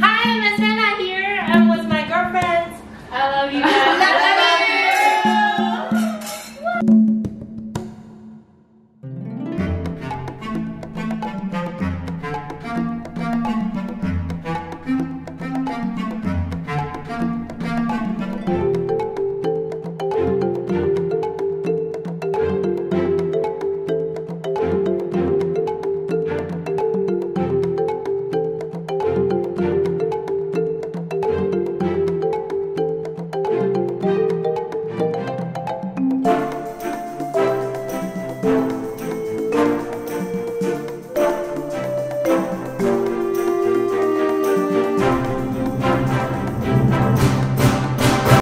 Hi, Miss Hannah here. I'm with my girlfriends. I love you